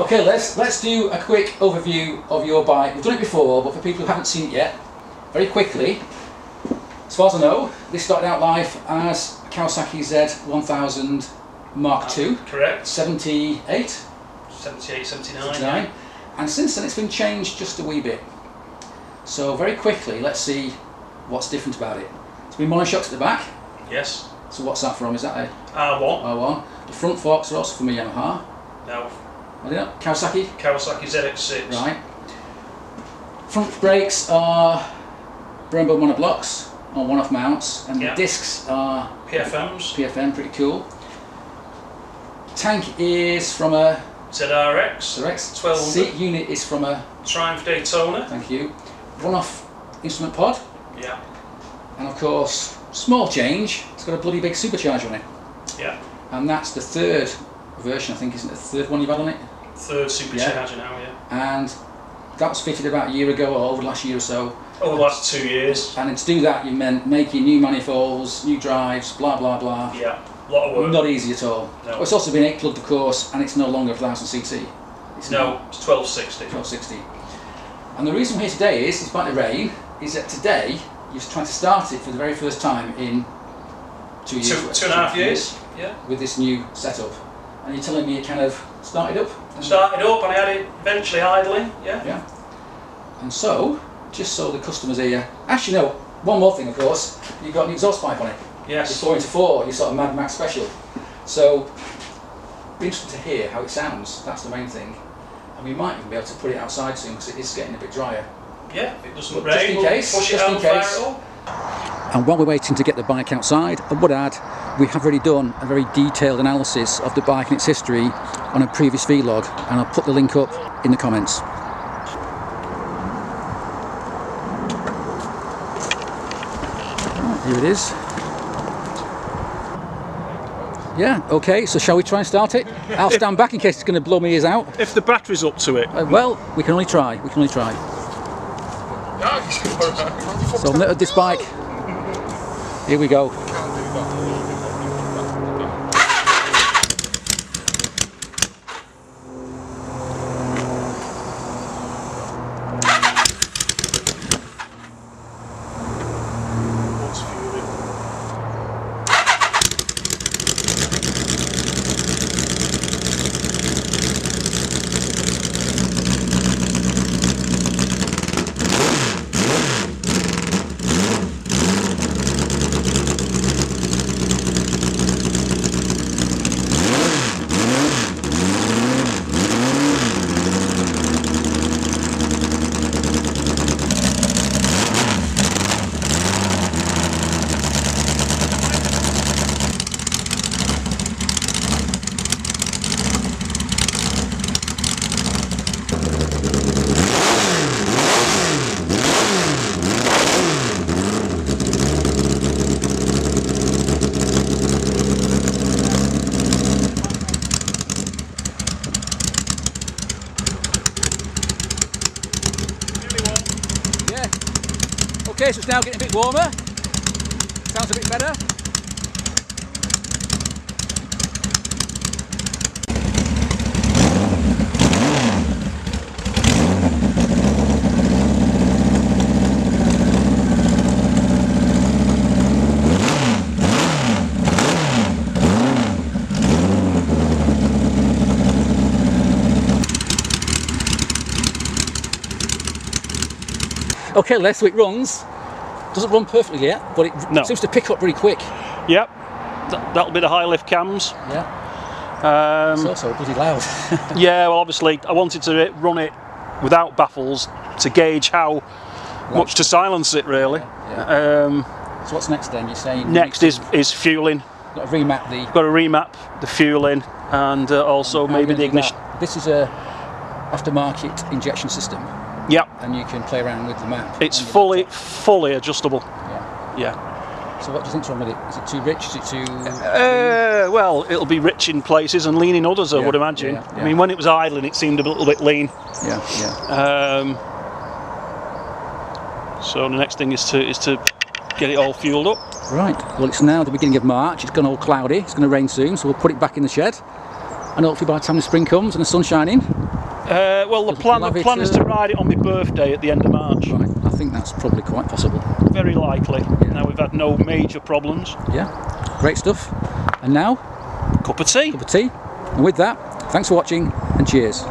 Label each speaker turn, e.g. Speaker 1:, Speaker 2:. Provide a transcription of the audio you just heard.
Speaker 1: Okay, let's let's do a quick overview of your bike. We've done it before, but for people who haven't seen it yet, very quickly. As far as I know, this started out life as a Kawasaki Z1000 Mark ah, II,
Speaker 2: Correct.
Speaker 1: 78,
Speaker 2: 78, 79.
Speaker 1: 79, and since then it's been changed just a wee bit. So very quickly, let's see what's different about it. It's been monoshocks at the back.
Speaker 2: Yes.
Speaker 1: So what's that from? Is that a
Speaker 2: R1.
Speaker 1: R1? The front forks are also from a Yamaha. Don't know, Kawasaki.
Speaker 2: Kawasaki ZX6.
Speaker 1: Right. Front brakes are Brembo monoblocks on one-off mounts, and
Speaker 2: Yeah.
Speaker 1: the discs are
Speaker 2: PFMs.
Speaker 1: PFM, pretty cool. Tank is from a
Speaker 2: ZRX.
Speaker 1: Rex.
Speaker 2: 1200.
Speaker 1: Seat unit is from a,
Speaker 2: Triumph Daytona.
Speaker 1: thank you, one-off instrument pod,
Speaker 2: Yeah.
Speaker 1: and of course, small change, it's got a bloody big supercharger on it.
Speaker 2: Yeah.
Speaker 1: And that's the third version, I think, isn't it? The third one you've had on it?
Speaker 2: Third supercharger now, yeah.
Speaker 1: And that was fitted about a year ago or over the last year or so.
Speaker 2: Over the last two years.
Speaker 1: And to do that, you meant making new manifolds, new drives, blah blah blah.
Speaker 2: Yeah. A lot of work.
Speaker 1: Not easy at all.
Speaker 2: No.
Speaker 1: Well, it's also been 8 plugged, of course, and it's no longer 1000cc. It's
Speaker 2: No,
Speaker 1: now
Speaker 2: it's 1260.
Speaker 1: 1260. And the reason we're here today is, despite the rain, is that today you're trying to start it for the very first time in two years.
Speaker 2: Two, two and a half years. Yeah.
Speaker 1: With this new setup. And you're telling me it kind of started up? and-
Speaker 2: Started up and I had it eventually idling. Yeah.
Speaker 1: Yeah. And so, just so the customers here, actually no, one more thing of course, you've got an exhaust pipe on it. It's
Speaker 2: Yes.
Speaker 1: four into four, you sort of Mad Max special. So, be interested to hear how it sounds, that's the main thing. And we might even be able to put it outside soon because it is getting a bit drier.
Speaker 2: Yeah. It doesn't
Speaker 1: But
Speaker 2: rain,
Speaker 1: just in
Speaker 2: we'll
Speaker 1: case,
Speaker 2: it
Speaker 1: just in case.
Speaker 2: It up.
Speaker 1: And while we're waiting to get the bike outside, I would add, we have already done a very detailed analysis of the bike and its history on a previous vlog, and I'll put the link up in the comments. Right, here it is. Yeah, okay, so shall we try and start it? I'll stand back in case it's going to blow my ears out.
Speaker 3: If the battery's up to it,
Speaker 1: Uh, well, we can only try, we can only try. So I've knitted this bike. Here we go.
Speaker 3: what's fueling?
Speaker 1: Yeah. Okay, so it's now getting a bit warmer. Sounds a bit better. Okay, Les, so it runs. Doesn't run perfectly yet, but it
Speaker 3: No.
Speaker 1: seems to pick up really quick.
Speaker 3: Yep, Th- that'll be the high lift cams.
Speaker 1: Yeah. It's
Speaker 3: Um,
Speaker 1: also bloody loud.
Speaker 3: yeah, well, obviously, I wanted to run it without baffles to gauge how much to silence it, really. Um,
Speaker 1: so what's next then? You're saying
Speaker 3: next is is fueling.
Speaker 1: got to remap the
Speaker 3: Got to remap the fueling and uh, also
Speaker 1: you
Speaker 3: maybe the ignition.
Speaker 1: This is a aftermarket injection system,
Speaker 3: Yep,
Speaker 1: and you can play around with the map.
Speaker 3: it's fully fully adjustable.
Speaker 1: Yeah.
Speaker 3: Yeah.
Speaker 1: So what do you think's wrong with it? Is it too rich? Is it too?
Speaker 3: Uh, well, it'll be rich in places and lean in others, I
Speaker 1: Yeah,
Speaker 3: would imagine.
Speaker 1: yeah, yeah.
Speaker 3: I mean, when it was idling, it seemed a little bit lean.
Speaker 1: yeah, yeah.
Speaker 3: Um, so the next thing is to is to get it all fueled up.
Speaker 1: Right. Well, it's now the beginning of March. It's gone all cloudy. It's going to rain soon, so we'll put it back in the shed. And hopefully by the time the spring comes and the sun's shining,
Speaker 3: Uh, well, the plan, the plan is
Speaker 1: uh,
Speaker 3: to ride it on my birthday at the end of March.
Speaker 1: right, I think that's probably quite possible.
Speaker 3: Very likely. Now we've had no major problems.
Speaker 1: Yeah, great stuff. And now,
Speaker 3: Cup of tea.
Speaker 1: cup of tea. And with that, thanks for watching and cheers.